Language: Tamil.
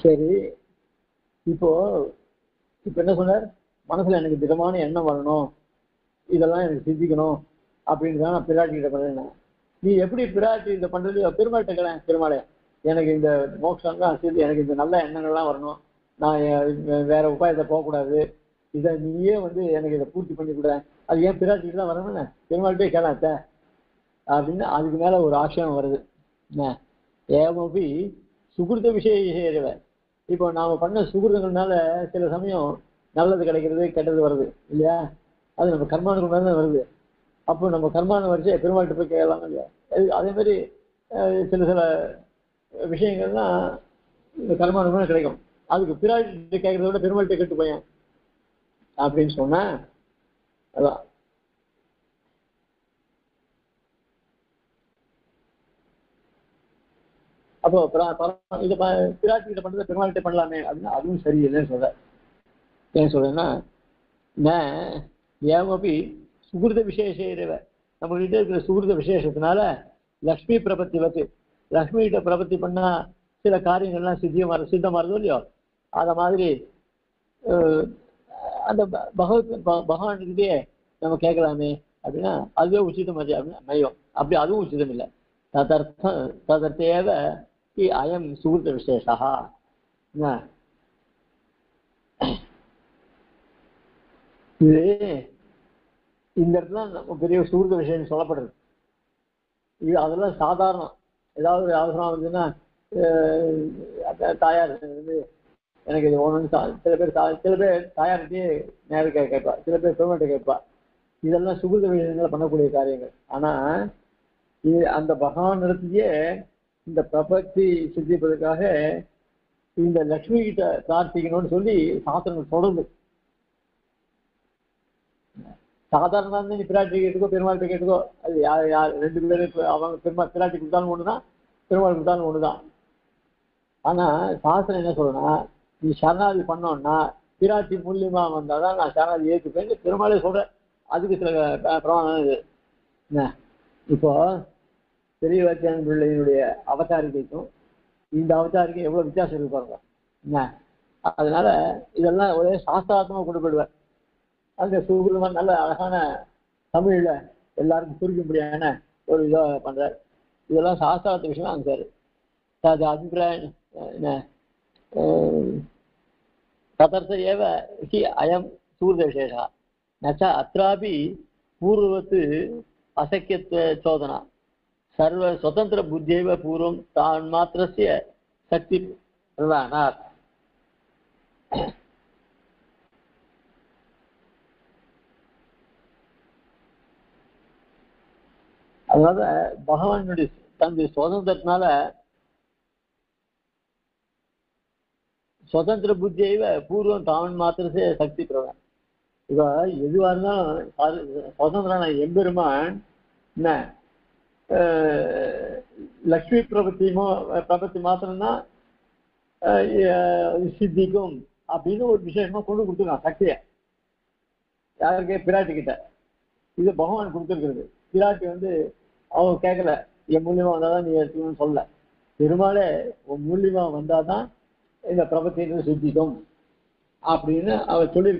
சரி. இப்போ இப்போ என்ன சொன்னார்? மனசுல எனக்கு திடமான எண்ணம் வரணும். இதெல்லாம் எனக்கு சிந்திக்கணும். அப்படின்னு தான் நான் பிராட்டி கிட்ட பண்ணேன் நீ எப்படி பிராட்டி இந்த பண்றது பெருமாள்கிட்ட கேளேன் பெருமாளே. எனக்கு இந்த மோட்சம் தான் சரி எனக்கு இந்த நல்ல எண்ணங்கள்லாம் வரணும். நான் வேற உபாயத்தை போகக்கூடாது. இதை நீயே வந்து எனக்கு இதை பூர்த்தி பண்ணி கூட. அது ஏன் பிராட்டிக்கு தான் வரணும்னு? பெருமாள்கிட்டே கேளாத்த அப்படின்னு அதுக்கு மேல ஒரு ஆட்சேபம் வருது. என்ன? ஏவபி சுகிருத விஷய இப்போ நாம பண்ண சுகிருதங்கள்னால சில சமயம் நல்லது கிடைக்கிறது கெட்டது வருது இல்லையா? அது நம்ம கர்மானுக்கு தான் வருது. அப்போ நம்ம கர்மான வரிசை பெருமாள்கிட்ட போய் கேட்கலாம் இல்லையா? அது- அதே மாதிரி சில சில விஷயங்கள்லாம் இந்த கர்மானுக்கு கிடைக்கும். அதுக்கு பிராட்டி கேட்கறத விட பெருமாள்கிட்ட கேட்டு போயேன். அப்படின்னு சொன்னா அதான். அப்போ இதை பிராட்டி கிட்ட பண்றது பெருமாள்கிட்ட பண்ணலாமே அப்படின்னா அதுவும் சரியில்லைன்னு சொல்ற ஏன் சொல்றேன்னா நான் ஏவபி சுகிருத விசேஷ நம்ம கிட்ட இருக்கிற சுகிருத விசேஷத்தினால லக்ஷ்மி பிரபத்தி வச்சு லக்ஷ்மி கிட்ட பிரபத்தி பண்ணா சில காரியங்கள்லாம் சித்தியமாக வர சித்தமாறதோ இல்லையோ? அத மாதிரி அந்த ப- பகவத் ப- நம்ம கேட்கலாமே அப்படின்னா அதுவே உச்சிதம் அது அப்படின்னா மையம் அப்படி அதுவும் உச்சிதம் இல்லை. ததர்த்தம் ததர்த்தேவ கி அயம் சுகிருத விசேஷா என்ன இது இந்த இடத்துல நம்ம பெரிய சுகிருத விஷயம் சொல்லப்படுறது. இது அதெல்லாம் சாதாரணம். ஏதாவது ஒரு அவசரம் வருதுன்னா தாயார் வந்து எனக்கு இது ஒன்று சில பேர் சில பேர் தாயார்கிட்டயே நேரம் கேட்பா. சில பேர் பெருமாட்ட கேட்பா. இதெல்லாம் சுகிருத விஷயங்களை பண்ணக்கூடிய காரியங்கள். ஆனா இது அந்த பகவான் இடத்துலயே இந்த பிரபத்தி சித்திப்பதற்காக இந்த லக்ஷ்மி கிட்ட பிரார்த்திக்கணும்னு சொல்லி சாஸ்திரங்கள் தொடருது சாதாரண இருந்தா நீ பிராட்டி கேட்டுக்கோ பெருமாள் கேட்டுக்கோ. அது யார் யார் ரெண்டு பேரும் அவங்க பெருமாள் பிராட்டி கொடுத்தாலும் தான் பெருமாள் கொடுத்தாலும் தான் ஆனா சாஸ்திரம் என்ன சொல்றேன்னா நீ சரணாதி பண்ணோம்னா பிராட்டி மூலியமாக வந்தால் தான் நான் சரணாதி ஏற்றுப்பேன் பெருமாளே சொல்கிறேன் அதுக்கு சில பிரமாணம் இது. என்ன? இப்போ பெரிய வாத்தியான் பிள்ளையினுடைய அவதாரிகைக்கும் இந்த அவதாரிக்கும் எவ்வளோ வித்தியாசம் இருக்கு பாருங்க. என்ன? அதனால இதெல்லாம் ஒரே சாஸ்திராத்மாக கொடுப்படுவார் அந்த சுகுருமன் நல்ல அழகான தமிழில் எல்லாருக்கும் புரிக்கும்படியான ஒரு இதாக பண்ணுறார் இதெல்லாம் சாஸ்திராத்த விஷயமா அங்கே அது அபிப்பிராயம் என்ன? ததர்த்த ஏவ ஹி அயம் சூர்யவிசேஷா நச்சா அத்ராபி பூர்வத்து அசக்கியத்துவ சோதனா. पूर्ववत् अशक्यत्वचोदना सर्वस्वतन्त्रबुद्ध्यैव पूर्वं तान्मात्रस्य शक्तिप्रदानात् அதனால பகவானுடைய தன்னுடைய சுதந்திரத்தினால சுதந்திர புத்தியைவ பூர்வம் தாமன் மாத்திரசே சக்தி பிரதான் இப்ப எதுவா இருந்தாலும் அது சுதந்திரான எம்பெருமான் என்ன அஹ், லக்ஷ்மி பிரபத்தியமோ பிரபத்தி மாத்திரம்னா சித்திக்கும் அப்படின்னு ஒரு விசேஷமா கொண்டு கொடுத்துருக்கான் சக்தியை. யாருக்கு? பிராட்டி கிட்ட. இது பகவான் கொடுத்துருக்கிறது. பிராட்டி வந்து அவங்க கேட்கல என் மூலியமா வந்தாதான் நீ எடுத்துக்கணும்னு சொல்லல பெருமாளே உன் மூலியமா வந்தாதான் இந்த பிரபத்தின்னு சித்திக்கும். அப்படின்னு அவர் சொல்லியிருக்க